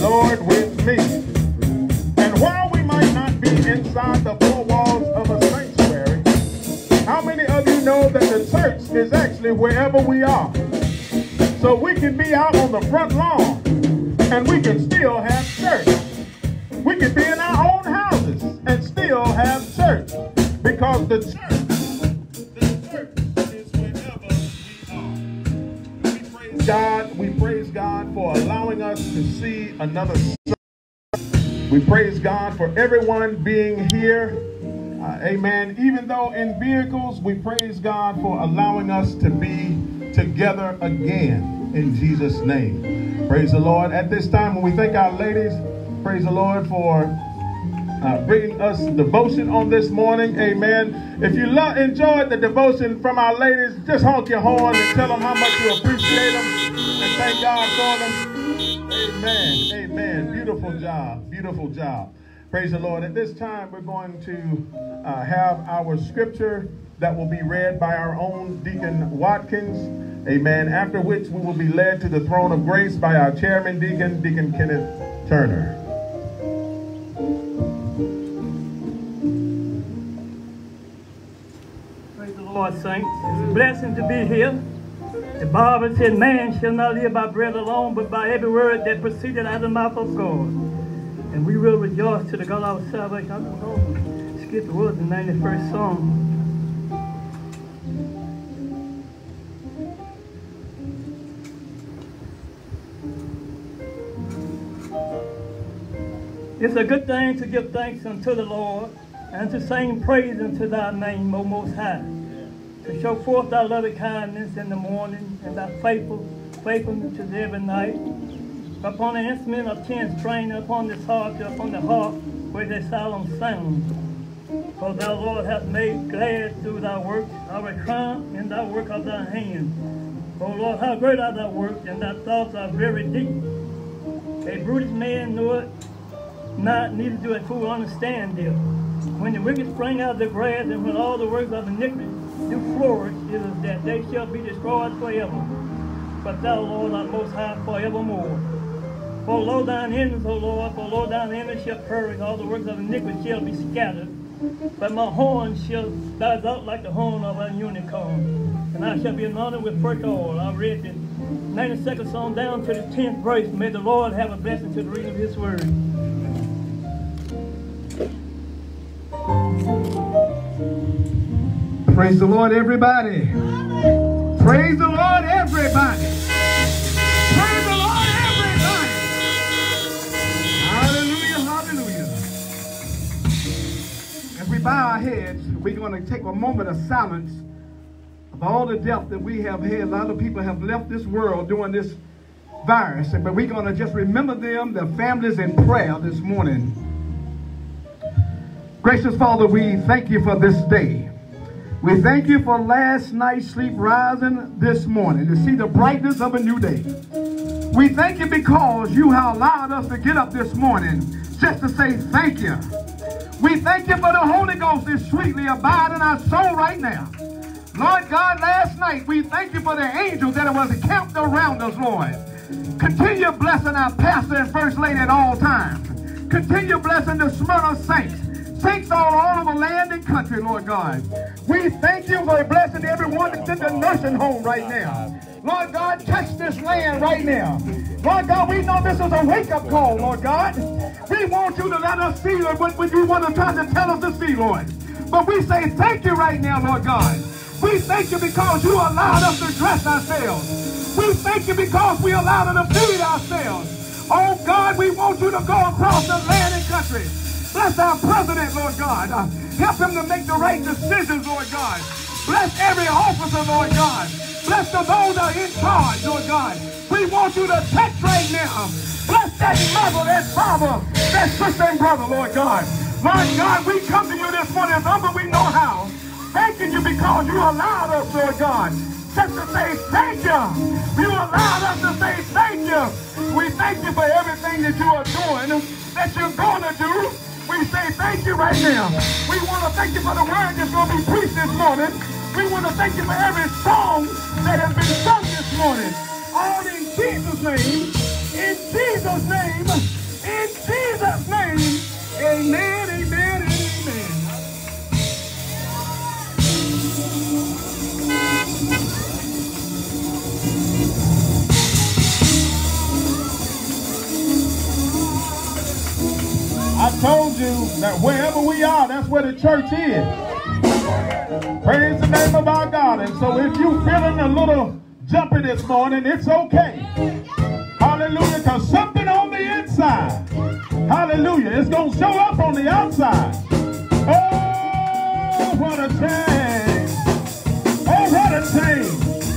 Lord with me. And while we might not be inside the four walls of a sanctuary, how many of you know that the church is actually wherever we are? So we can be out on the front lawn everyone being here. Uh, amen. Even though in vehicles, we praise God for allowing us to be together again in Jesus' name. Praise the Lord. At this time, when we thank our ladies, praise the Lord for uh, bringing us devotion on this morning. Amen. If you enjoyed the devotion from our ladies, just honk your horn and tell them how much you appreciate them and thank God for them. Amen. Amen. Beautiful job. Beautiful job. Praise the Lord. At this time, we're going to uh, have our scripture that will be read by our own Deacon Watkins. Amen. After which we will be led to the throne of grace by our chairman deacon, Deacon Kenneth Turner. Praise the Lord, saints. It's a blessing to be here. The Bible said, Man shall not live by bread alone, but by every word that proceeded out of the mouth of God. And we will rejoice to the God of our salvation. I. Skip the words, the 91st song. It's a good thing to give thanks unto the Lord and to sing praise unto thy name, O Most High. To show forth thy loving kindness in the morning and thy faithful faithfulness to the every night. Upon the instrument of ten string, upon this harp, upon the harp with a solemn sound. For thou, Lord, hast made glad through thy work our triumph in thy work of thy hand. O Lord, how great are thy works, and thy thoughts are very deep. A brutish man knoweth not, neither do a fool understand them. When the wicked spring out of the grass, and when all the works of iniquity do flourish, it is that they shall be destroyed forever. But thou, Lord, art most high forevermore. For lo thine enemies, O Lord, for lo thine enemies shall perish, all the works of iniquity shall be scattered. But my horn shall rise out like the horn of a unicorn, and I shall be anointed with fresh oil. I read the 92nd Psalm down to the 10th verse. May the Lord have a blessing to the reading of his word. Praise the Lord, everybody. Praise the Lord, everybody. We bow our heads, we're going to take a moment of silence of all the death that we have had. A lot of people have left this world during this virus, but we're going to just remember them, their families in prayer this morning. Gracious Father, we thank you for this day. We thank you for last night's sleep rising this morning to see the brightness of a new day. We thank you because you have allowed us to get up this morning just to say thank you. We thank you for the Holy Ghost is sweetly abiding in our soul right now. Lord God, last night we thank you for the angels that was camped around us, Lord. Continue blessing our pastor and first lady at all times. Continue blessing the Smyrna saints. Saints all, over land and country, Lord God. We thank you for blessing everyone that's in the nursing home right now. Lord God, touch this land right now. Lord God, we know this is a wake-up call, Lord God. We want you to let us see what, what you want to try to tell us to see, Lord. But we say thank you right now, Lord God. We thank you because you allowed us to dress ourselves. We thank you because we allowed us to feed ourselves. Oh God, we want you to go across the land and country. Bless our president, Lord God. Help him to make the right decisions, Lord God. Bless every officer, Lord God. Bless the those that are in charge, Lord God. We want you to touch right now. Bless that mother, that father, that sister and brother, Lord God. Lord God, we come to you this morning as we know how. Thanking you because you allowed us, Lord God, just to say thank you. You allowed us to say thank you. We thank you for everything that you are doing, that you're going to do. We say thank you right now. We want to thank you for the word that's going to be preached this morning. We want to thank you for every song that has been sung this morning. All in Jesus' name. In Jesus' name. In Jesus' name. Amen, amen, amen. I told you that wherever we are, that's where the church is. Praise the name of our God. And so if you feeling a little jumpy this morning, it's okay. Hallelujah, because something on the inside, hallelujah, it's going to show up on the outside. Oh, what a change. Oh, what a change.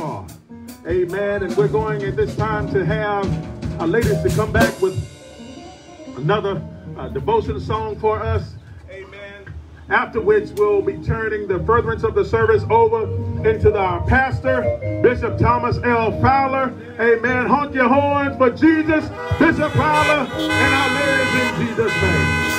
on. Amen. And we're going at this time to have our ladies to come back with another uh, devotion song for us. Amen. After which we'll be turning the furtherance of the service over into the, our pastor, Bishop Thomas L. Fowler. Amen. Honk your horns for Jesus, Bishop Fowler, and our ladies in Jesus' name.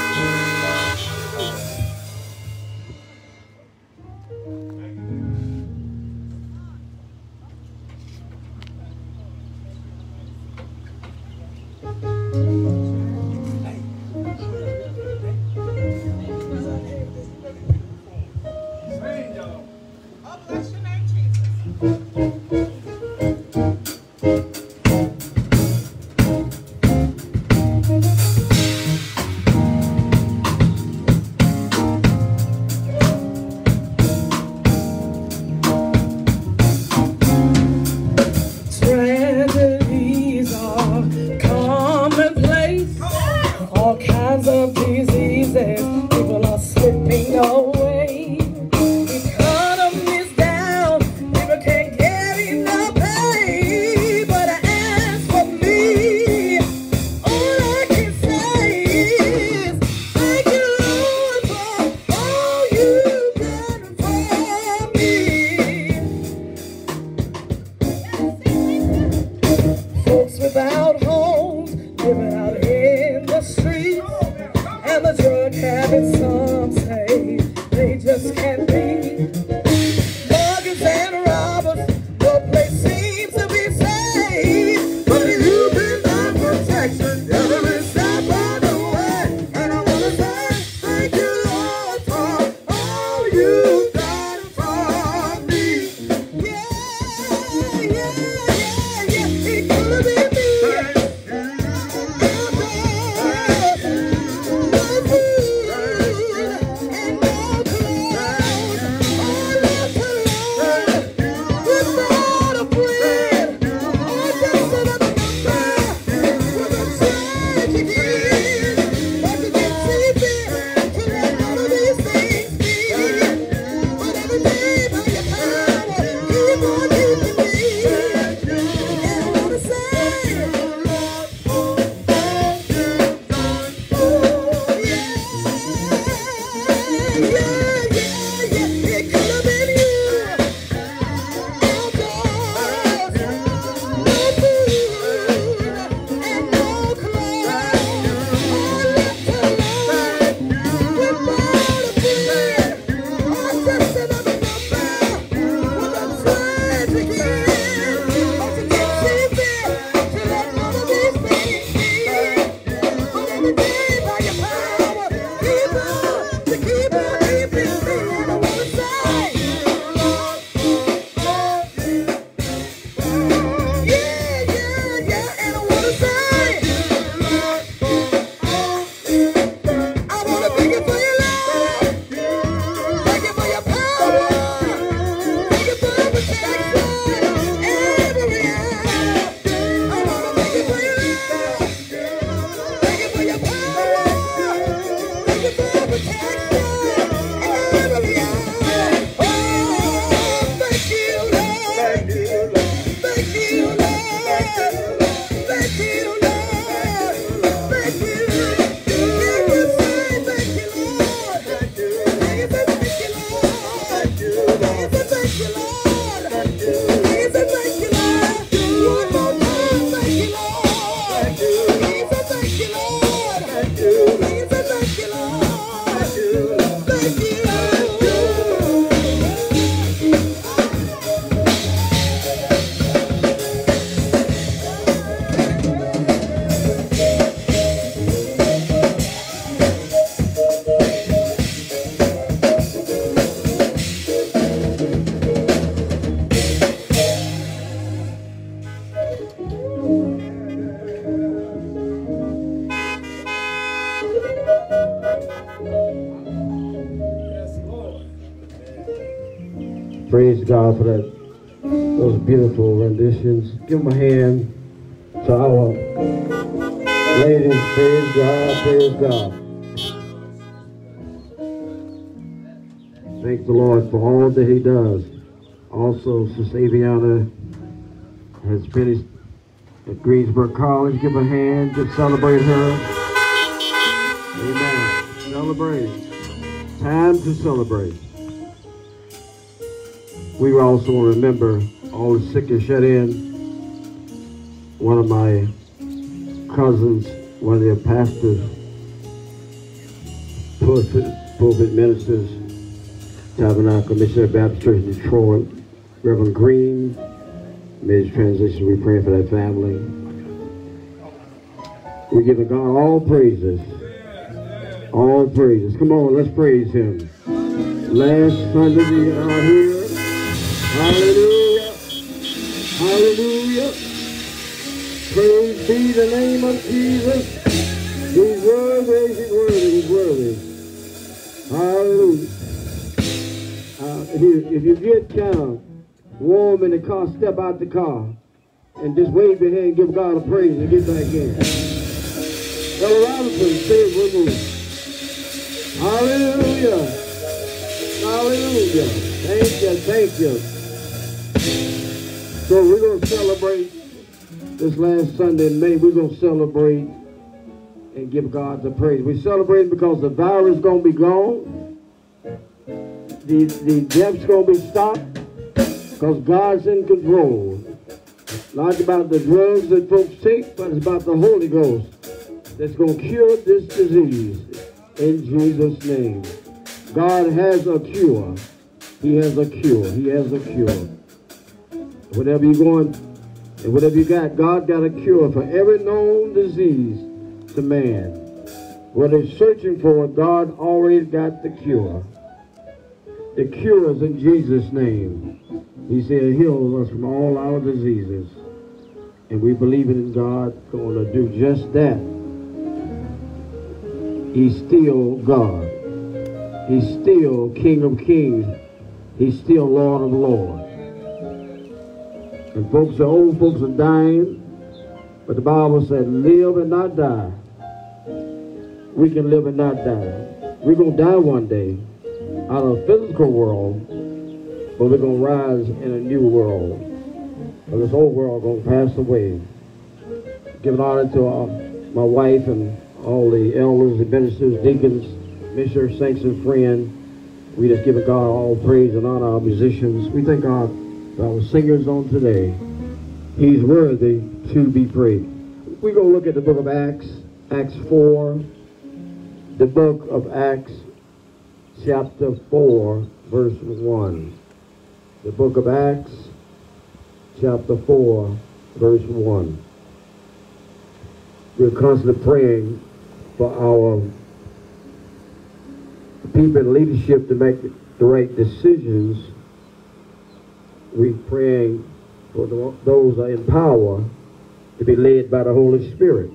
also since Aviana has finished at Greensboro College. Give a hand to celebrate her. Amen. Celebrate. Time to celebrate. We also remember all the sick and shut in. One of my cousins, one of their pastors, pulpit, pulpit ministers, Tabernacle Missionary Baptist Church in Detroit, Reverend Green, major transition, we're praying for that family. We give God all praises. All praises. Come on, let's praise him. Last Sunday we are here. Hallelujah. Hallelujah. Praise be the name of Jesus. He's worthy, he's worthy, he's worthy. Hallelujah. Uh, if, you, if you get down, warm in the car, step out the car, and just wave your hand, give God a praise, and get back in. Ella Robinson, said with me. Hallelujah. Hallelujah. Thank you, thank you. So we're going to celebrate this last Sunday in May. We're going to celebrate and give God the praise. We're celebrating because the virus is going to be gone. The, the death's going to be stopped because God's in control. Not about the drugs that folks take, but it's about the Holy Ghost that's going to cure this disease in Jesus' name. God has a cure. He has a cure. He has a cure. Whatever you're going and whatever you got, God got a cure for every known disease to man. What they're searching for, God already got the cure. The cure is in Jesus' name. He said, heal us from all our diseases. And we believe in God going to do just that. He's still God. He's still King of Kings. He's still Lord of Lords. And folks, the old folks are dying, but the Bible said, live and not die. We can live and not die. We're going to die one day out of the physical world, but we're going to rise in a new world. But this old world going to pass away. Giving honor to uh, my wife and all the elders, the ministers, deacons, missioners, saints, and friends. We just give God all praise and honor our musicians. We thank God for our singers on today. He's worthy to be praised. We're going to look at the book of Acts, Acts 4, the book of Acts, chapter 4, verse 1. The book of Acts, chapter 4, verse 1. We're constantly praying for our people in leadership to make the right decisions. We're praying for those that are in power to be led by the Holy Spirit.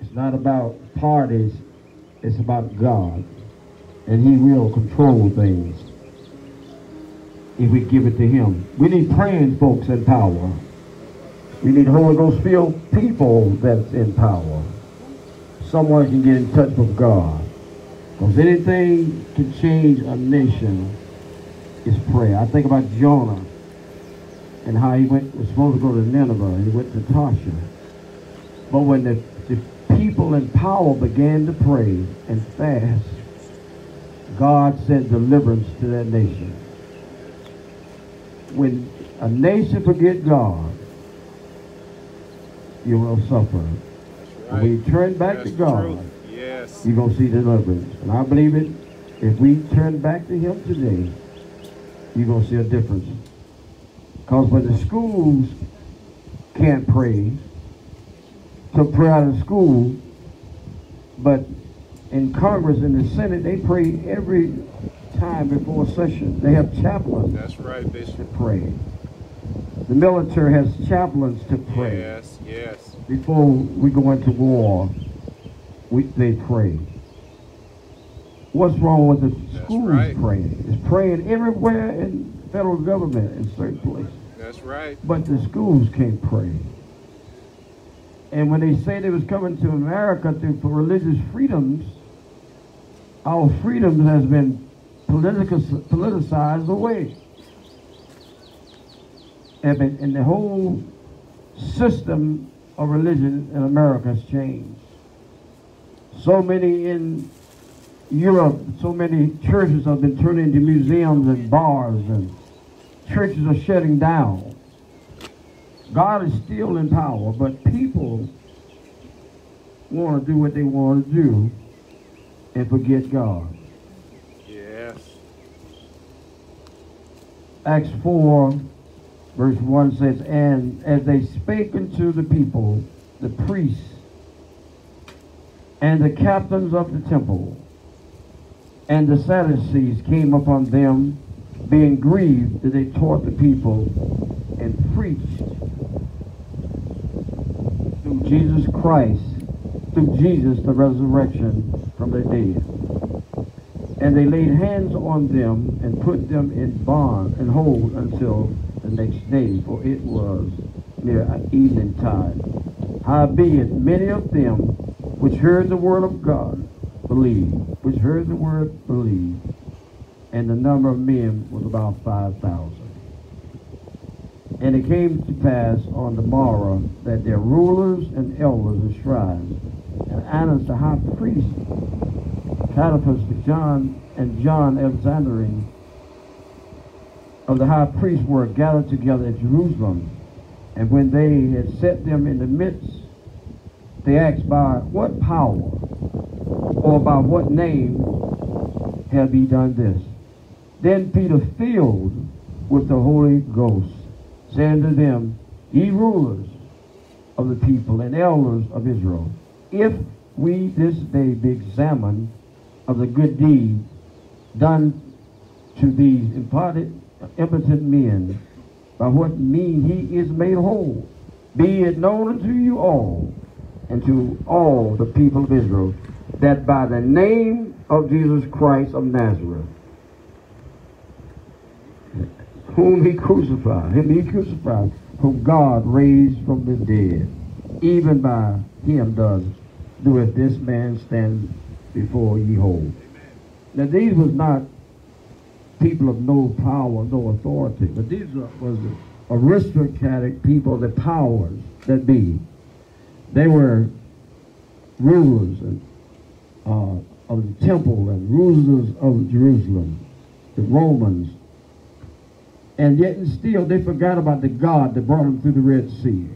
It's not about parties, it's about God. And He will control things if we give it to Him. We need praying folks in power. We need Holy Ghost filled people that's in power. Someone can get in touch with God. Because anything can change a nation is prayer. I think about Jonah and how he went was supposed to go to Nineveh and he went to Tarshish. But when the, the people in power began to pray and fast, God sent deliverance to that nation. When a nation forget God, you will suffer. When we turn back That's to God. Yes. you're going to see deliverance. And I believe it. If we turn back to him today, you're going to see a difference. Because when the schools can't pray, took prayer out of school, but in Congress and the Senate, they pray every time before a session. They have chaplains That's right, to Bishop. pray. The military has chaplains to pray Yes, yes. before we go into war, we, they pray. What's wrong with the That's schools right. praying? It's praying everywhere in federal government in certain places. That's right. But the schools can't pray. And when they say they was coming to America to, for religious freedoms, our freedoms has been politicized away. And, and the whole system of religion in America has changed. So many in Europe, so many churches have been turned into museums and bars and churches are shutting down. God is still in power, but people want to do what they want to do and forget God. Yes. Acts 4, verse 1 says, And as they spake unto the people, the priests and the captains of the temple and the Sadducees came upon them, being grieved that they taught the people and preached Jesus Christ, through Jesus the resurrection from the dead. And they laid hands on them and put them in bond and hold until the next day, for it was near evening time. Howbeit, many of them which heard the word of God believed, which heard the word believed, and the number of men was about 5,000. And it came to pass on the morrow that their rulers and elders and scribes, and Annas the high priest, Caiaphas the John, and John Alexandrine of the high priest were gathered together at Jerusalem. And when they had set them in the midst, they asked, By what power or by what name have ye done this? Then Peter, filled with the Holy Ghost, said unto them, Ye rulers of the people and elders of Israel, if we this day be examined of the good deed done to these imparted impotent men, by what mean he is made whole, be it known unto you all and to all the people of Israel, that by the name of Jesus Christ of Nazareth, whom he crucified, him he crucified, whom God raised from the dead, even by him does doeth this man stand before ye whole. Now these was not people of no power, no authority, but these was the aristocratic people, the powers that be. They were rulers and, uh, of the temple and rulers of Jerusalem, the Romans. And yet and still they forgot about the God that brought them through the Red Sea.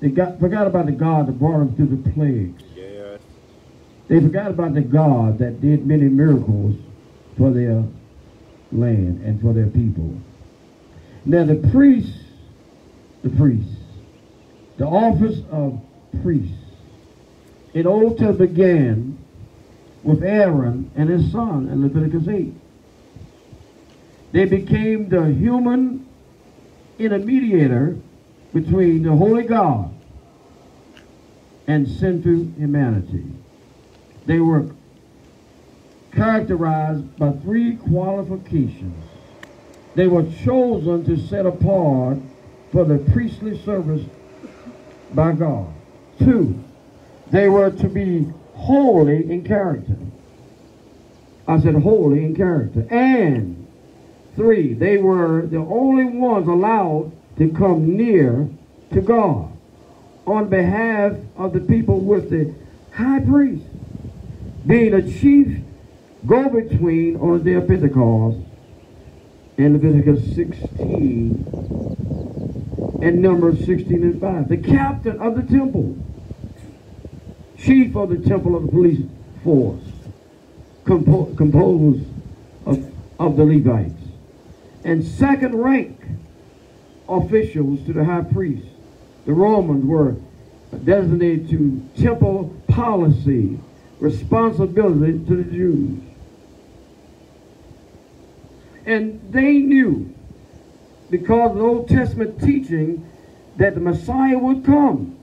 They got, forgot about the God that brought them through the plagues. They forgot about the God that did many miracles for their land and for their people. Now the priests, the priests, the office of priests in Old Testament began with Aaron and his son in Leviticus 8. They became the human intermediator between the holy God and sinful humanity. They were characterized by three qualifications. They were chosen to set apart for the priestly service by God. Two, they were to be holy in character. I said holy in character. And three, they were the only ones allowed to come near to God on behalf of the people with the high priest being a chief go-between on the day of Pentecost in Leviticus 16 and Numbers 16 and 5. The captain of the temple, chief of the temple of the police force, compo- composed of, of the Levites, and second rank officials to the high priest. The Romans were designated to temple policy, responsibility to the Jews. And they knew, because of the Old Testament teaching, that the Messiah would come.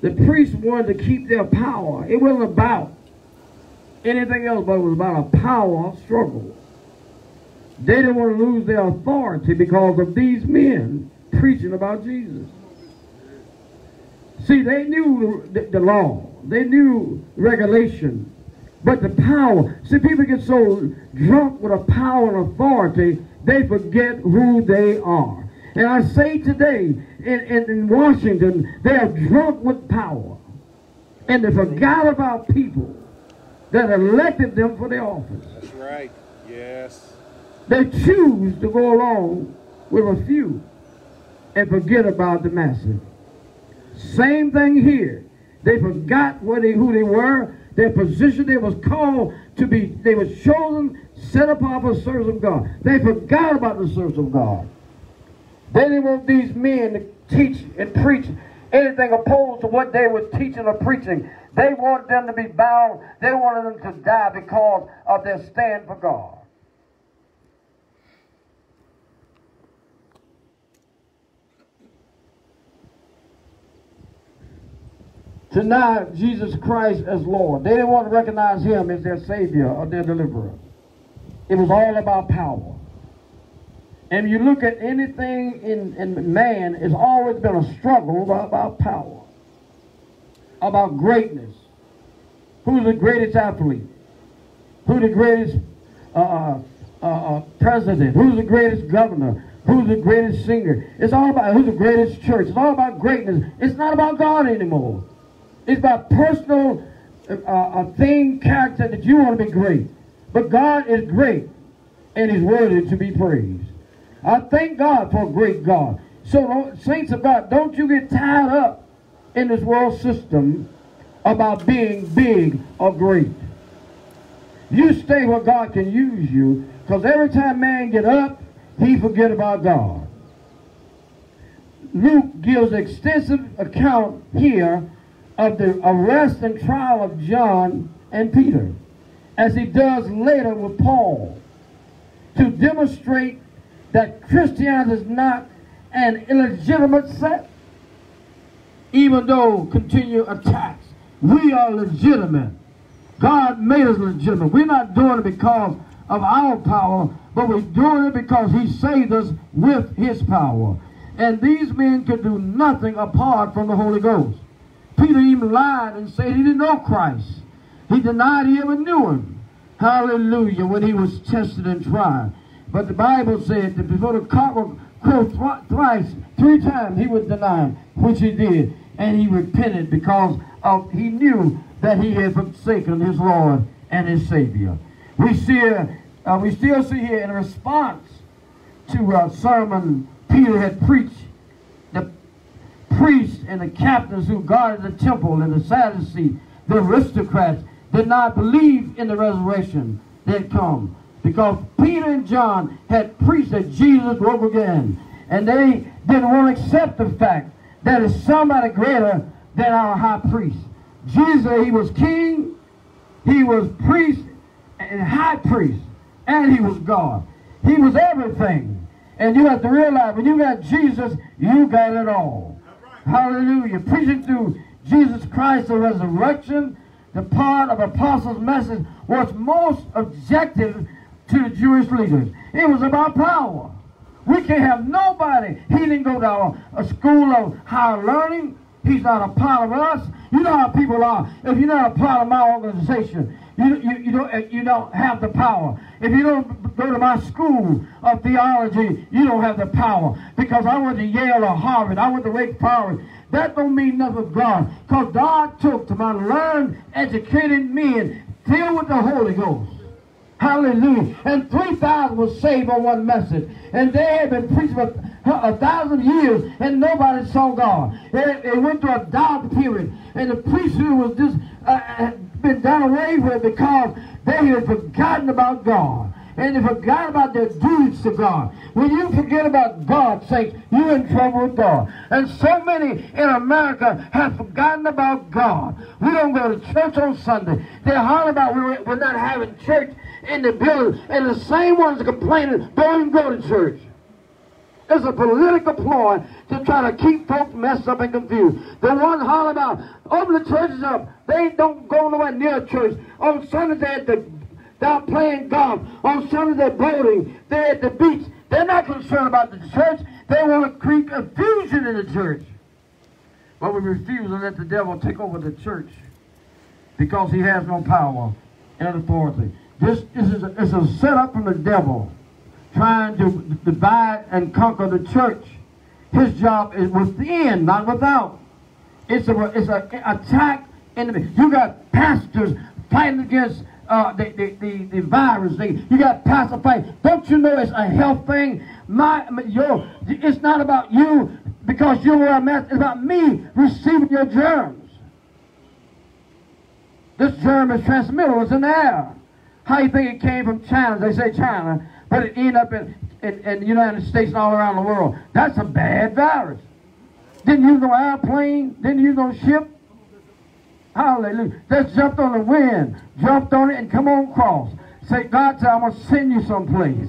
The priests wanted to keep their power. It wasn't about anything else, but it was about a power struggle. They didn't want to lose their authority because of these men preaching about Jesus. See, they knew the, the law. They knew regulation. But the power, see, people get so drunk with a power and authority, they forget who they are. And I say today, in, in, in Washington, they are drunk with power. And they forgot about people that elected them for their office. That's right. Yes. They choose to go along with a few and forget about the masses. Same thing here. They forgot what they, who they were, their position. They was called to be, they was chosen, set apart for the service of God. They forgot about the service of God. They didn't want these men to teach and preach anything opposed to what they were teaching or preaching. They wanted them to be bound. They wanted them to die because of their stand for God. to deny Jesus Christ as Lord. They didn't want to recognize him as their Savior or their deliverer. It was all about power. And you look at anything in, in man, it's always been a struggle about, power, about greatness. Who's the greatest athlete? Who's the greatest uh, uh, uh, uh, president? Who's the greatest governor? Who's the greatest singer? It's all about who's the greatest church. It's all about greatness. It's not about God anymore. It's about personal uh, uh, thing, character that you want to be great. But God is great and is worthy to be praised. I thank God for a great God. So, saints of God, don't you get tied up in this world system about being big or great. You stay where God can use you, because every time man get up, he forget about God. Luke gives extensive account here of the arrest and trial of John and Peter, as he does later with Paul, to demonstrate that Christianity is not an illegitimate sect, even though continual attacks. We are legitimate. God made us legitimate. We're not doing it because of our power, but we're doing it because he saved us with his power. And these men could do nothing apart from the Holy Ghost. Peter even lied and said he didn't know Christ. He denied he ever knew him. Hallelujah, when he was tested and tried. But the Bible said that before the cock would crow thri- thrice, three times he would deny him, which he did. And he repented because of he knew that he had forsaken his Lord and his Savior. We see, uh, we still see here in response to a sermon Peter had preached, priests and the captains who guarded the temple and the Sadducees, the aristocrats, did not believe in the resurrection that come. Because Peter and John had preached that Jesus rose again. And they didn't want to accept the fact that it's somebody greater than our high priest. Jesus, he was king, he was priest, and high priest, and he was God. He was everything. And you have to realize when you got Jesus, you got it all. Hallelujah. Preaching through Jesus Christ, the resurrection, the part of apostles' message was most objective to the Jewish leaders. It was about power. We can't have nobody. He didn't go to a, school of higher learning. He's not a part of us. You know how people are. If you're not a part of my organization, you, you, you, don't, eh, you don't have the power. If you don't go to my school of theology, you don't have the power. Because I went to Yale or Harvard. I went to Wake Forest. That don't mean nothing with God. Because God took to my learned, educated men filled with the Holy Ghost. Hallelujah. And 3,000 was saved on one message. And they had been preaching a thousand years and nobody saw God. They, they went through a dark period. And the priesthood was just uh, had been done away with because they had forgotten about God. And they forgot about their duties to God. When you forget about God, saints, you're in trouble with God. And so many in America have forgotten about God. We don't go to church on Sunday. They're hollering about we're, we're not having church in the building. And the same ones complaining don't even go to church. It's a political ploy to try to keep folks messed up and confused. The one hollering about, open the churches up. They don't go nowhere near church. On Sunday they're at the they're playing golf. On Sunday they're boating. They're at the beach. They're not concerned about the church. They want to create confusion in the church. But we refuse to let the devil take over the church because he has no power and authority. This, this is a, it's a setup from the devil trying to divide and conquer the church. His job is within, not without. It's a it's a attack in you got pastors fighting against uh, the, the, the, the virus. You got pastors fighting. Don't you know it's a health thing? My, my your it's not about you because you wear a mask. It's about me receiving your germs. This germ is transmittable. It's in the air. How you think it came from China? They say China, but it ended up in, in, in the United States and all around the world. That's a bad virus. Didn't use no airplane. Didn't use no ship. Hallelujah. Just jumped on the wind, jumped on it, and come on cross. Say, God said, I'm going to send you someplace.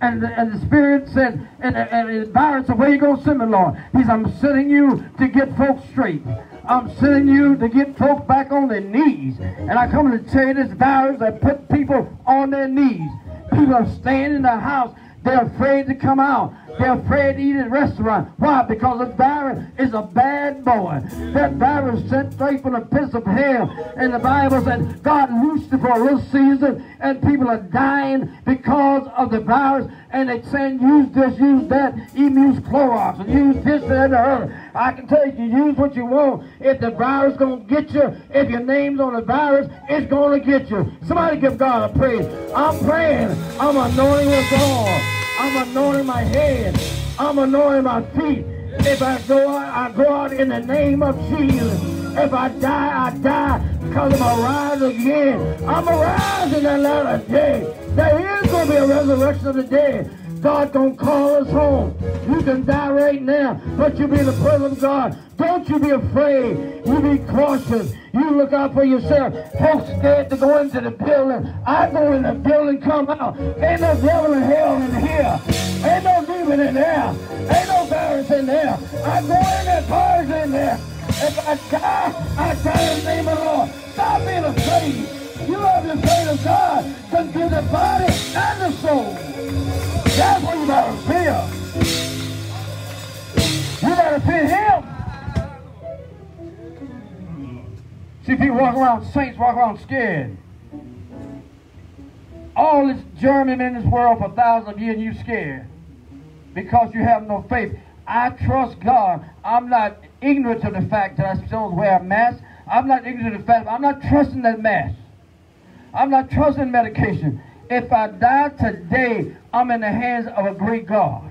And the, and the Spirit said, and, and the virus said, where you going to send me, Lord? He said, I'm sending you to get folks straight. I'm sending you to get folks back on their knees. And I come to tell you this virus that put people on their knees. People are staying in the house. They're afraid to come out. They're afraid to eat at a restaurant. Why? Because the virus is a bad boy. That virus sent straight from the pits of hell. And the Bible said God loosed it for a little season, and people are dying because of the virus. And they saying use this, use that, even use Clorox, and use this and the other. I can tell you, use what you want. If the virus gonna get you, if your name's on the virus, it's gonna get you. Somebody give God a praise. I'm praying. I'm anointing with oil. I'm anointing my head. I'm anointing my feet. If I go out, I go out in the name of Jesus. If I die, I die because I'm going again. I'm rise in that latter day. There is going to be a resurrection of the dead. God gonna call us home. You can die right now, but you be the presence of God. Don't you be afraid. You be cautious. You look out for yourself. Folks scared to go into the building. I go in the building, come out. Ain't no devil in hell in here. Ain't no demon in there. Ain't no virus in there. I go in there, cars in there. If I die, I die in the name of the Lord. Stop being afraid. You have the faith of God. Can give the body and the soul. That's what you gotta fear. You gotta fear him. See, people walk around, saints walk around scared. All this journeying in this world for thousands of years, and you scared because you have no faith. I trust God. I'm not ignorant of the fact that I still wear a mask. I'm not ignorant of the fact. I'm not trusting that mask. I'm not trusting medication. If I die today, I'm in the hands of a great God.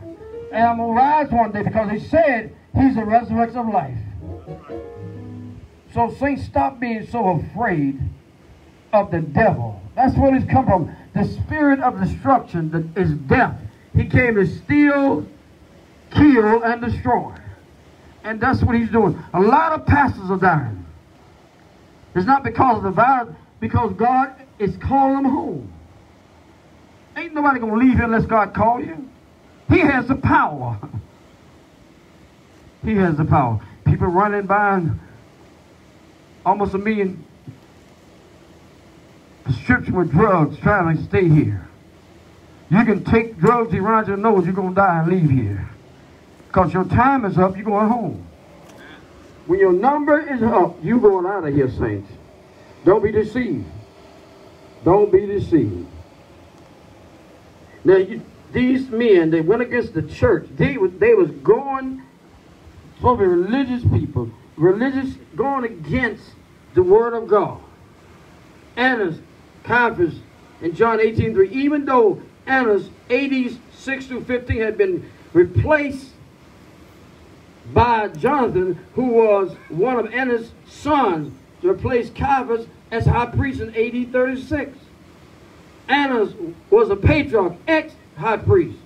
And I'm going to rise one day because he said he's the resurrection of life. So, saints, stop being so afraid of the devil. That's where he's come from. The spirit of destruction that is death. He came to steal, kill, and destroy. And that's what he's doing. A lot of pastors are dying. It's not because of the virus, because God is calling them home. Ain't nobody gonna leave here unless God call you. He has the power. he has the power. People running by almost a million prescription with drugs trying to stay here. You can take drugs you run your nose, you're gonna die and leave here. Because your time is up, you're going home. When your number is up, you're going out of here, saints. Don't be deceived. Don't be deceived. Now, you, these men, they went against the church. They was, they was going, to be religious people, religious, going against the word of God. Annas, Caiaphas, and John 18, 3, even though Annas, AD 6 through 15, had been replaced by Jonathan, who was one of Annas' sons, to replace Caiaphas as high priest in AD 36. Annas was a patriarch, ex-high priest.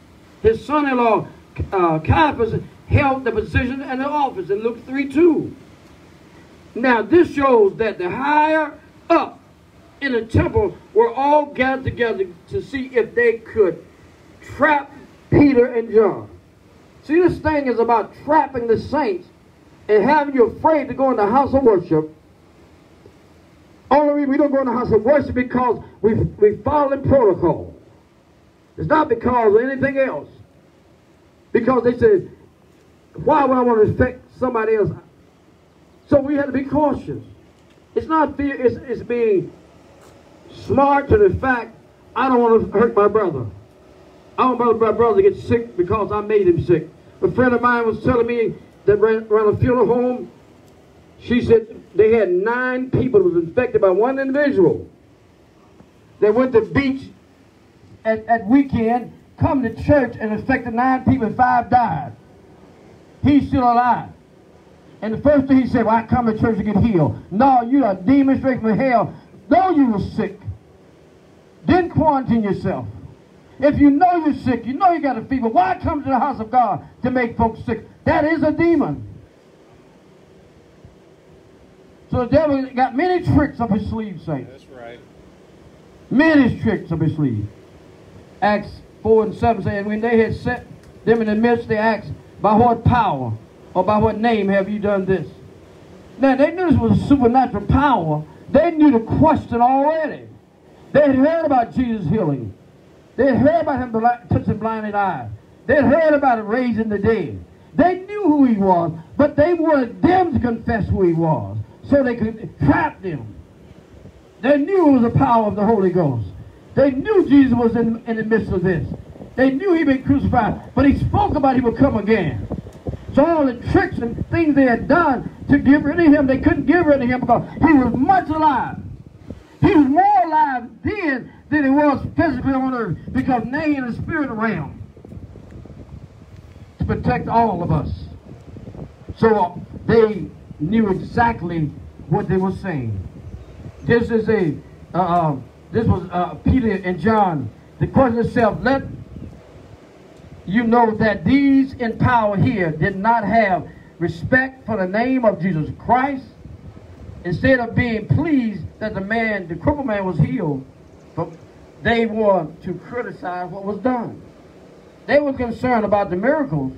His son-in-law, uh, Caiaphas, held the position and the office in Luke 3, 2. Now, this shows that the higher up in the temple were all gathered together to see if they could trap Peter and John. See, this thing is about trapping the saints and having you afraid to go in the house of worship. Only we don't go in the house of worship because we we following protocol. It's not because of anything else. Because they said, why would I want to respect somebody else? So we have to be cautious. It's not fear, it's, it's being smart to the fact I don't want to hurt my brother. I don't want my brother to get sick because I made him sick. A friend of mine was telling me that ran, ran a funeral home. She said they had nine people that was infected by one individual. They went to the beach at, at weekend, come to church and infected nine people and five died. He's still alive. And the first thing he said, well, I come to church to get healed. No, you are demon straight from hell. Know you were sick. Didn't quarantine yourself. If you know you're sick, you know you got a fever, why come to the house of God to make folks sick? That is a demon. So the devil got many tricks up his sleeve, saints. That's right. Many tricks up his sleeve. Acts 4 and 7 saying, when they had set them in the midst, they asked, by what power or by what name have you done this? Now, they knew this was a supernatural power. They knew the question already. They had heard about Jesus' healing. They had heard about him touching blinded eyes. They had heard about him raising the dead. They knew who he was, but they wanted them to confess who he was so they could trap them. They knew the power of the Holy Ghost. They knew Jesus was in, in the midst of this. They knew he'd been crucified, but he spoke about he would come again. So all the tricks and things they had done to get rid of him, they couldn't get rid of him because he was much alive. He was more alive then than he was physically on earth because now he in the spirit realm to protect all of us. So uh, they knew exactly what they were saying. This is a, uh, uh, this was uh, Peter and John. The question itself, let you know that these in power here did not have respect for the name of Jesus Christ. Instead of being pleased that the man, the crippled man was healed, but they were to criticize what was done. They were concerned about the miracles.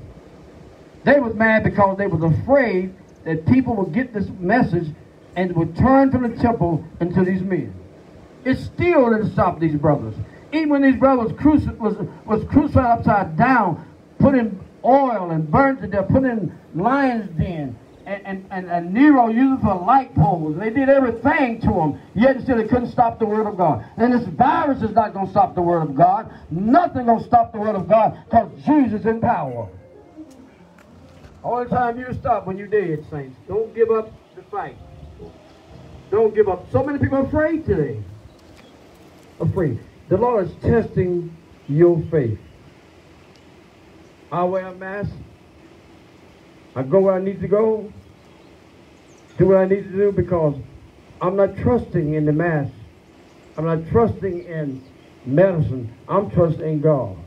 They was mad because they was afraid that people would get this message and turn from the temple into these men. It still didn't stop these brothers. Even when these brothers cruci- was, was crucified upside down, put in oil and burnt to death, put in lion's den, and, and, and, and Nero used for light poles. They did everything to them, yet still they couldn't stop the word of God. And this virus is not going to stop the word of God. Nothing going to stop the word of God because Jesus is in power. All the time you stop when you dead, saints. Don't give up the fight. Don't give up. So many people are afraid today. Afraid. The Lord is testing your faith. I wear a mask. I go where I need to go. Do what I need to do because I'm not trusting in the mask. I'm not trusting in medicine. I'm trusting in God.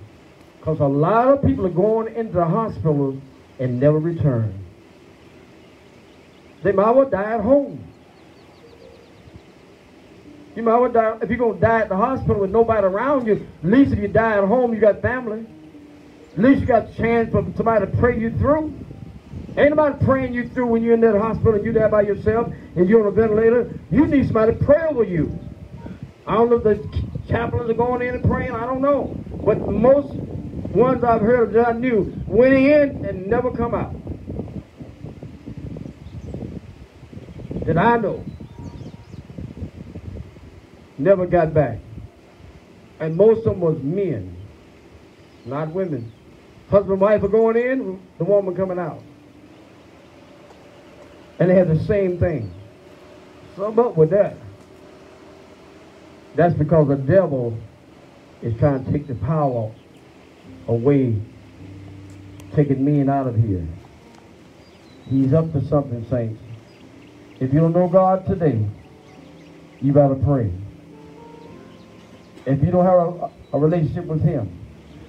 Because a lot of people are going into the hospital and never return. They might well die at home. You might well die, if you're going to die at the hospital with nobody around you, at least if you die at home, you got family. At least you got a chance for somebody to pray you through. Ain't nobody praying you through when you're in that hospital and you're there by yourself and you're on a ventilator. You need somebody to pray over you. I don't know if the chaplains are going in and praying. I don't know. But most ones I've heard of that I knew went in and never come out. That I know. Never got back. And most of them was men, not women. Husband and wife are going in, the woman coming out. And they had the same thing. Sum up with that. That's because the devil is trying to take the power away, taking men out of here. He's up to something, saints. If you don't know God today, you to pray. If you don't have a, a relationship with Him,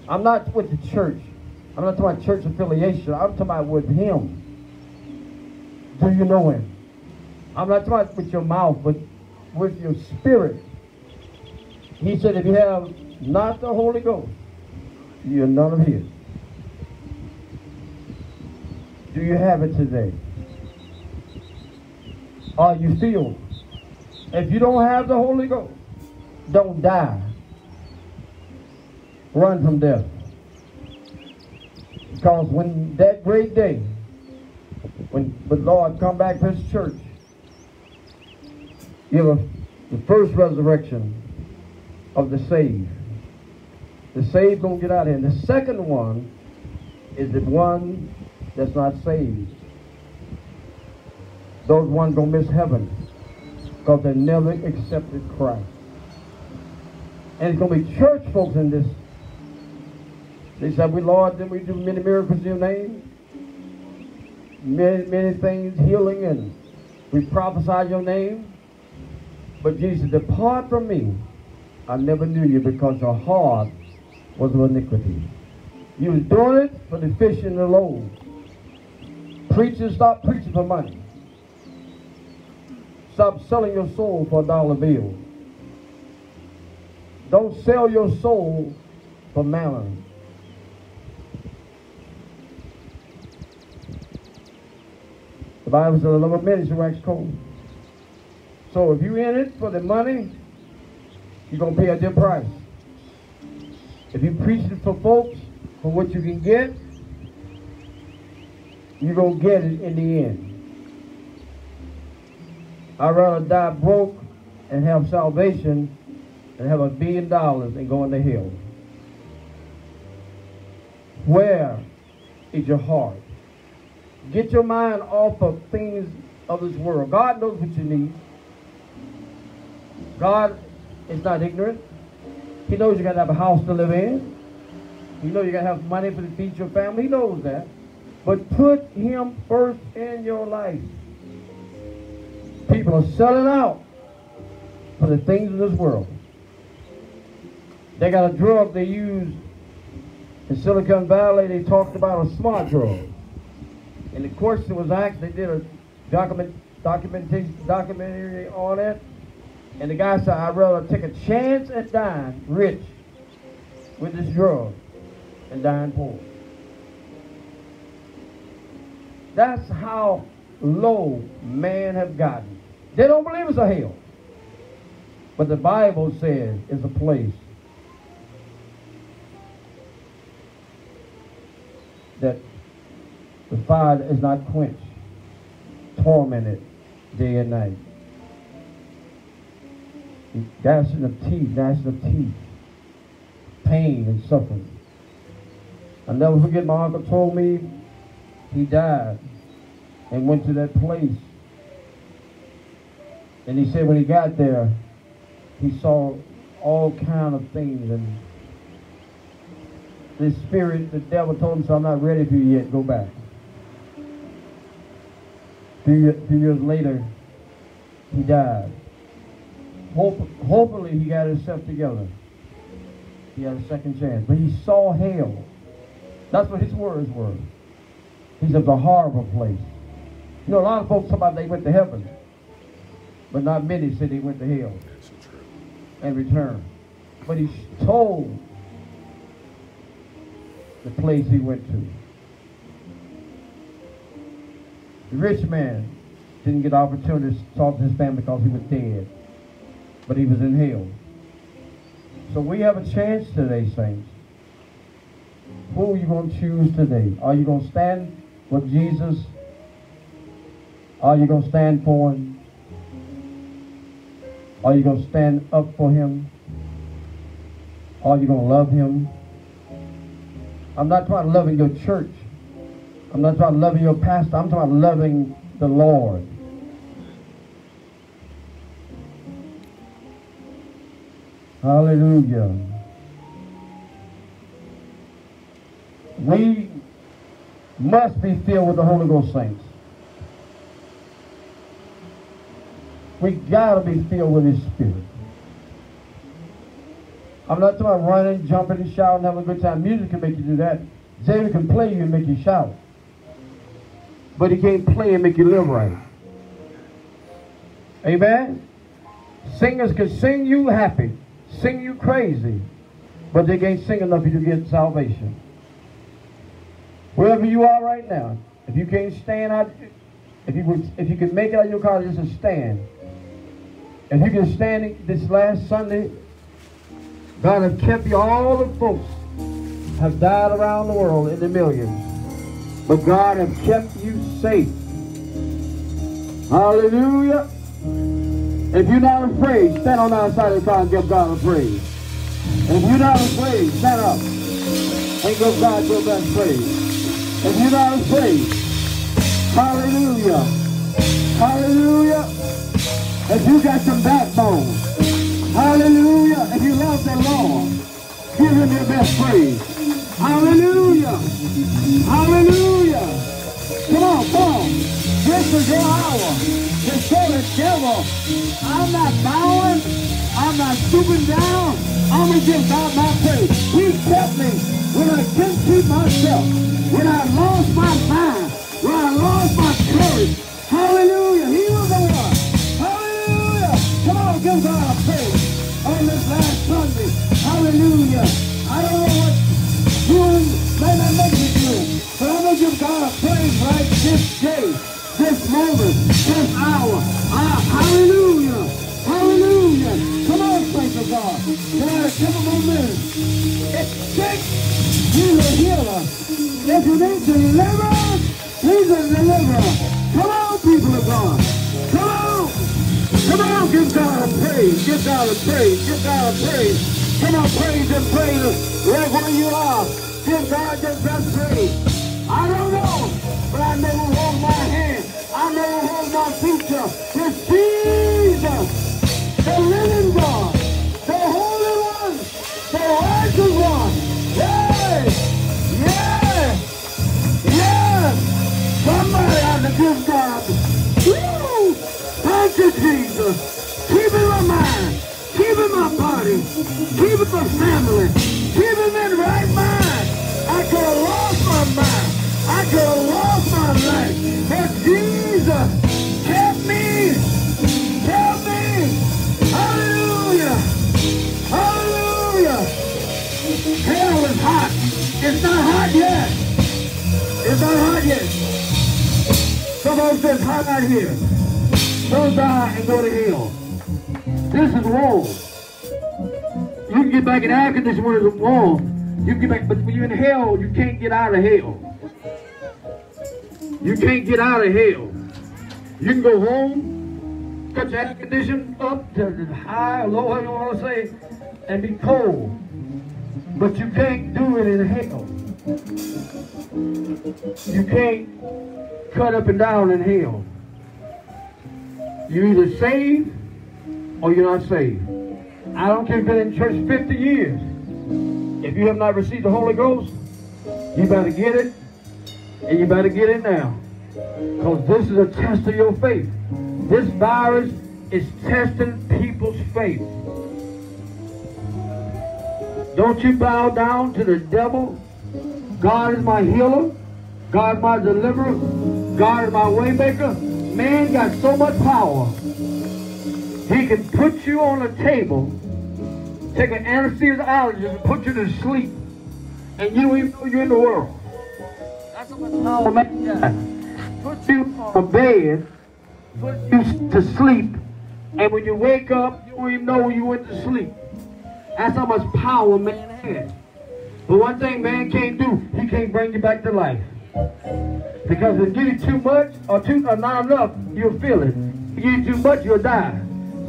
I'm not with the church. I'm not talking about church affiliation. I'm talking about with Him. Do you know Him? I'm not talking about with your mouth, but with your spirit. He said, if you have not the Holy Ghost, you're none of His. Do you have it today? Are you filled? If you don't have the Holy Ghost, don't die. Run from death. Because when that great day, when the Lord come back to his church, you have the first resurrection of the saved. The saved don't get out of here. And the second one is the one that's not saved. Those ones gonna miss heaven because they never accepted Christ. And it's gonna be church folks in this. They said, "We Lord, did we do many miracles in your name? Many, many things, healing, and we prophesied your name." But Jesus, depart from me. I never knew you because your heart was of iniquity. You was doing it for the fish and the loaves. Preachers, stop preaching for money. Stop selling your soul for a dollar bill. Don't sell your soul for mammon. The Bible says the love of many shall wax cold. So if you're in it for the money, you're going to pay a dear price. If you preach it for folks for what you can get, you're going to get it in the end. I'd rather die broke and have salvation than have a billion dollars and go into hell. Where is your heart? Get your mind off of things of this world. God knows what you need. God is not ignorant. He knows you got to have a house to live in. He knows you got to have money for to feed your family. He knows that. But put him first in your life. People are selling out for the things of this world. They got a drug they use in Silicon Valley. They talked about a smart drug. And the question was asked, they did a document, documentation, documentary on it. And the guy said, I'd rather take a chance at dying rich with this drug than dying poor. That's how low man have gotten. They don't believe it's a hell. But the Bible says it's a place that the fire is not quenched, tormented day and night. Gnashing of teeth, gnashing of teeth, pain and suffering. I'll never forget my uncle told me he died and went to that place. And he said when he got there, he saw all kind of things and the spirit, the devil told him, so I'm not ready for you yet, go back. Few, few years later, he died. Hope, hopefully he got himself together. He had a second chance. But he saw hell. That's what his words were. He said, the horrible place. You know, a lot of folks talk about they went to heaven. But not many said they went to hell and returned. But he told the place he went to. The rich man didn't get the opportunity to talk to his family because he was dead. But he was in hell. So we have a chance today, saints. Who are you going to choose today? Are you going to stand with Jesus? Are you going to stand for him? Are you going to stand up for him? Are you going to love him? I'm not talking about loving your church. I'm not talking about loving your pastor. I'm talking about loving the Lord. Hallelujah. We must be filled with the Holy Ghost saints. We gotta be filled with His Spirit. I'm not talking about running, jumping, and shouting, having a good time. Music can make you do that. Xavier can play you and make you shout. But he can't play and make you live right. Amen? Singers can sing you happy, sing you crazy, but they can't sing enough for you to get salvation. Wherever you are right now, if you can't stand out, if you if you can make it out of your car, just stand. If you can stand this last Sunday, God have kept you. All the folks have died around the world in the millions, but God have kept you safe. Hallelujah. If you're not afraid, stand on the outside of the and give God a praise. If you're not afraid, stand up and give God your best praise. If you're not afraid, hallelujah. Hallelujah. If you got some backbone, hallelujah. If you love the Lord, give him your best praise. Hallelujah. Hallelujah. Come on, come on. This is your hour to show the devil I'm not bowing. I'm not stooping down. I'm going to give God my praise. He kept me when I couldn't keep myself. When I lost my mind. When I lost my courage. Hallelujah. He was the one. Hallelujah. Come on, give God a praise on this last Sunday. Hallelujah. I don't know what this day, this moment, this hour. Ah, hallelujah. Hallelujah. Come on, saints of God. Try a couple more minutes. It's sick. He's a healer. If you need deliverance, he's a deliverer. Come on, people of God. Come on. Come on, give God a praise. Give God a praise. Give God a praise. Come on, praise and praise right where you are. Give God your best praise. I don't know, but I never hold my hand. I never hold my future. It's Jesus, the living God, the Holy One, the righteous One. Yes, yeah, yeah. Somebody ought to give God. Woo! Thank you, Jesus. Keep in my mind. Keep in my body. Keep it my family. Keep in right mind. I could have lost my mind. I could have lost my life. But Jesus kept me. Kept me. Hallelujah. Hallelujah. Hell is hot. It's not hot yet. It's not hot yet. Some of us hot out here. Don't die and go to hell. This is wrong. You can get back in conditioning when it's warm. You can get back, but when you're in hell, you can't get out of hell. You can't get out of hell. You can go home, cut your air condition up to high or low, however you want to say, and be cold. But you can't do it in hell. You can't cut up and down in hell. You're either saved or you're not saved. I don't care if you've been in church 50 years. If you have not received the Holy Ghost, you better get it, and you better get it now. Because this is a test of your faith. This virus is testing people's faith. Don't you bow down to the devil. God is my healer. God is my deliverer. God is my waymaker. Man got so much power. He can put you on a table, take an anesthesiologist and put you to sleep, and you don't even know you're in the world. That's how much power man. Put you on bed, put you to sleep, and when you wake up, you don't even know you went to sleep. That's how much power man has. But one thing man can't do, he can't bring you back to life. Because if you give you too much or too or not enough, you'll feel it. If you you too much, you'll die.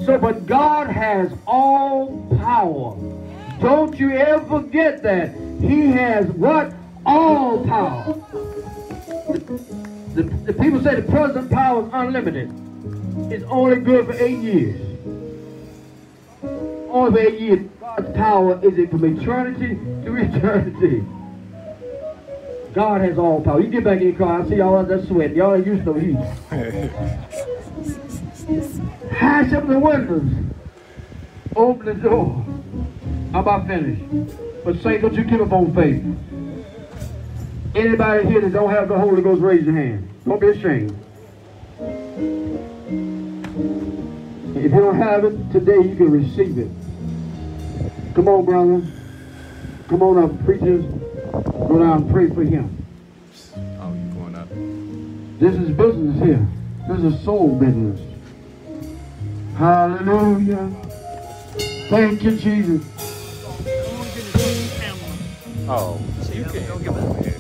So, but God has all power. Don't you ever forget that. He has what? All power. The, the, people say the present power is unlimited. It's only good for eight years. Only for eight years. God's power is it from eternity to eternity. God has all power. You get back in your car, I see y'all out there sweating. Y'all ain't used to no heat. Hash up the windows. Open the door. I'm about finished. But say, don't you give up on faith. Anybody here that don't have the Holy Ghost, raise your hand. Don't be ashamed. If you don't have it, today you can receive it. Come on, brother. Come on up, preachers. Go down and pray for him. Oh, you going up? This is business here. This is soul business. Hallelujah. Thank you, Jesus. Oh, so you can don't give it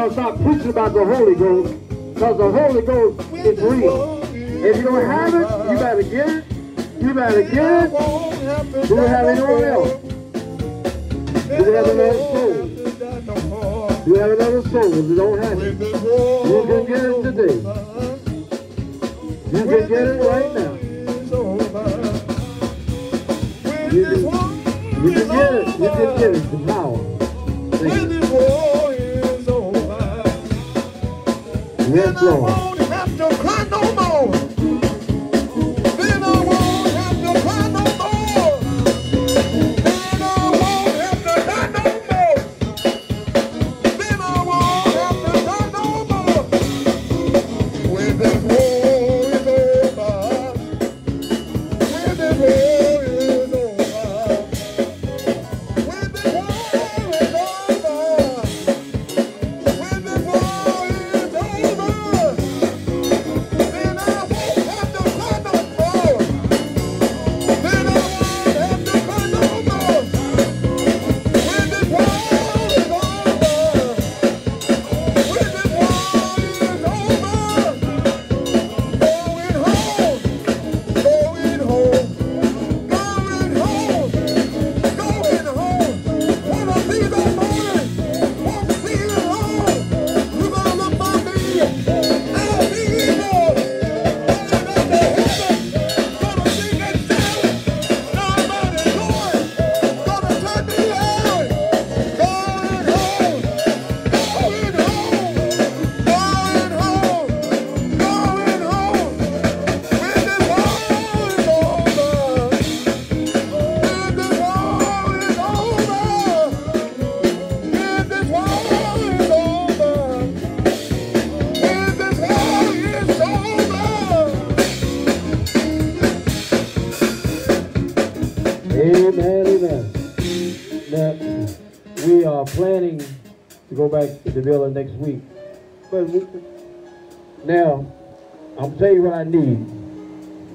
To stop preaching about the Holy Ghost, because the Holy Ghost is real. If you don't have it, you better get it. You better get it. Do we have anyone else? Do we have another soul? Do we have another soul that don't have it? You can get it today. You can get it right now. You can, you can get it. You can get it. Yes, to the building next week. But now, I'm telling you what I need.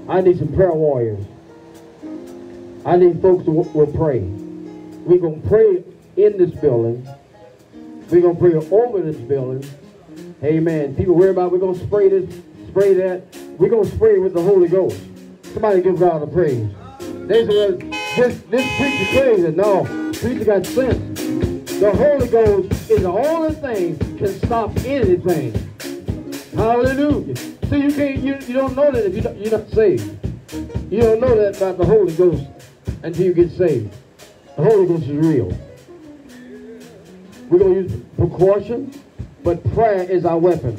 I need some prayer warriors. I need folks who will pray. We're going to pray in this building. We're going to pray over this building. Amen. People worry about we're going to spray this, spray that. We're going to spray with the Holy Ghost. Somebody give God a praise. They said, this, this preacher crazy. No, preacher got sense. The Holy Ghost is the only thing can stop anything. Hallelujah. See, you can't, you, you don't know that if you don't, you're not saved. You don't know that about the Holy Ghost until you get saved. The Holy Ghost is real. We're going to use precaution, but prayer is our weapon.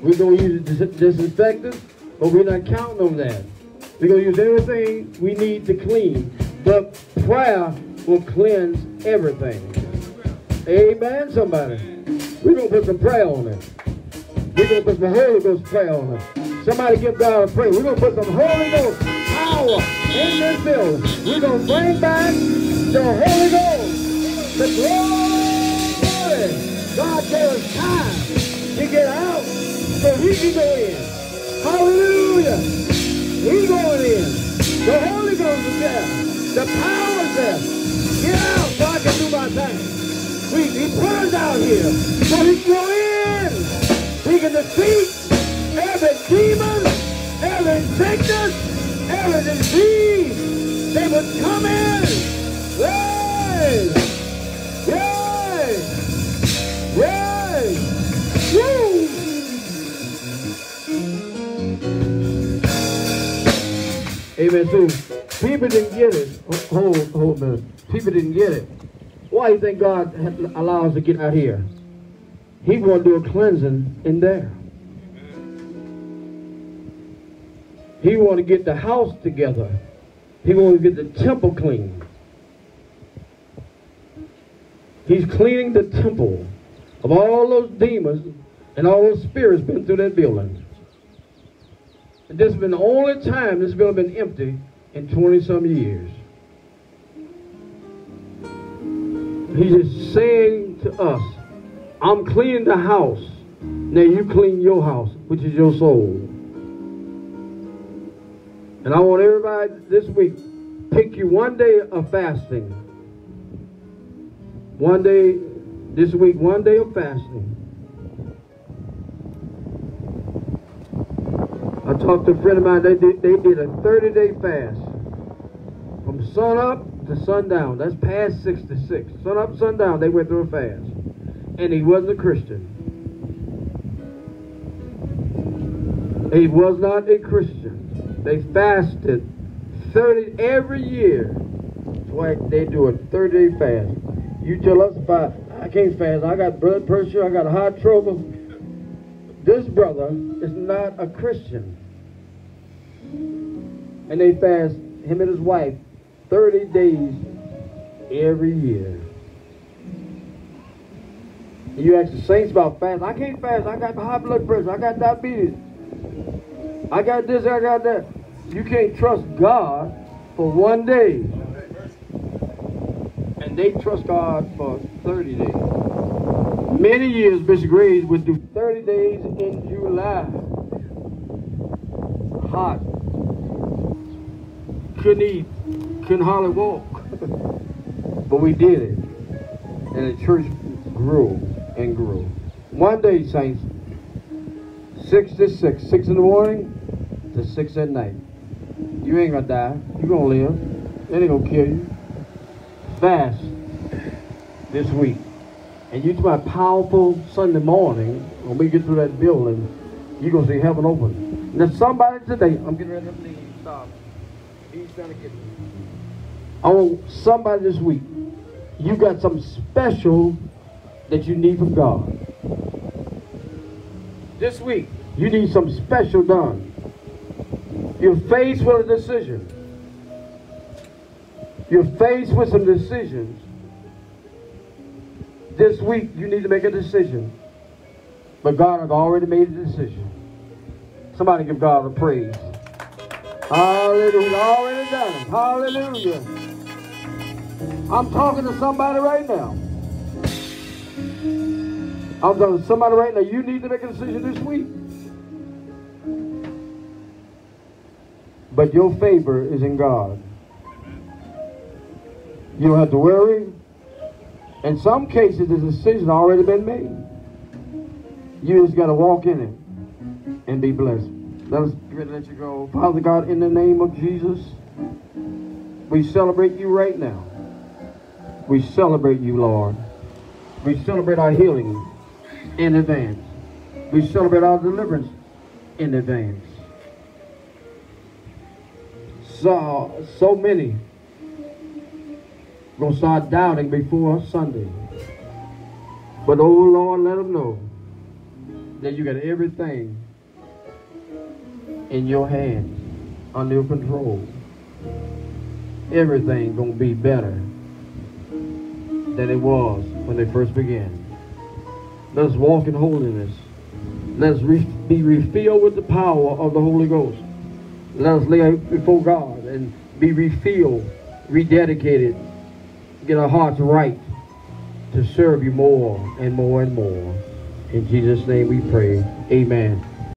We're going to use dis- disinfectant, but we're not counting on that. We're going to use everything we need to clean, but prayer will cleanse everything. Amen, somebody. We're going to put some prayer on it. We're going to put some Holy Ghost prayer on it. Somebody give God a prayer. We're going to put some Holy Ghost power in this building. We're going to bring back the Holy Ghost. The glory. God gave us time to get out so we can go in. Hallelujah. We going in. The Holy Ghost is there. The power is there. Get out so I can do my thing. We, he put us out here so we can go in. We can defeat every demon, every sickness, every disease. They would come in. Yay! Yay! Yay! Woo! Amen. So people didn't get it. Hold, hold minute. People didn't get it. Why do you think God allows us to get out here? He want to do a cleansing in there. He want to get the house together. He want to get the temple clean. He's cleaning the temple of all those demons and all those spirits been through that building. And this has been the only time this building been empty in 20 some years. He's just saying to us, I'm cleaning the house. Now you clean your house, which is your soul. And I want everybody this week pick you one day of fasting. One day this week, one day of fasting. I talked to a friend of mine, they did, they did a 30 day fast. From sun up to sundown. That's past 6 to 6. Sun up, sundown, they went through a fast. And he wasn't a Christian. He was not a Christian. They fasted 30 every year. That's why they do a 30 day fast. You tell us I, I can't fast, I got blood pressure, I got heart trouble. This brother is not a Christian. And they fast, him and his wife, 30 days every year. You ask the saints about fast. I can't fast. I got high blood pressure. I got diabetes. I got this, I got that. You can't trust God for one day. And they trust God for 30 days. Many years, Bishop Graves would do 30 days in July. Hot. Couldn't eat. Couldn't hardly walk. but we did it. And the church grew and grew. One day, saints, 6 to 6. 6 in the morning to 6 at night. You ain't gonna die. You gonna live. It ain't gonna kill you. Fast this week. And you to my powerful Sunday morning, when we get through that building, you're gonna see heaven open. Now somebody today, I'm getting ready to leave. Stop. He's to get me. I want somebody this week. You got something special that you need from God. This week, you need something special done. You're faced with a decision. You're faced with some decisions. This week, you need to make a decision. But God has already made a decision. Somebody give God a praise. Hallelujah. Already done it. Hallelujah. I'm talking to somebody right now. I'm talking to somebody right now. You need to make a decision this week. But your favor is in God. You don't have to worry. In some cases, the decision already been made. You just got to walk in it and be blessed. Let us ready to let you go. Father God, in the name of Jesus, we celebrate you right now. We celebrate you, Lord. We celebrate our healing in advance. We celebrate our deliverance in advance. So, so many gonna start doubting before Sunday. But oh Lord, let them know that you got everything in your hands, under your control. Everything gonna be better than it was when they first began. Let us walk in holiness. Let us re- be refilled with the power of the Holy Ghost. Let us lay before God and be refilled, rededicated, get our hearts right to serve you more and more and more. In Jesus' name we pray. Amen.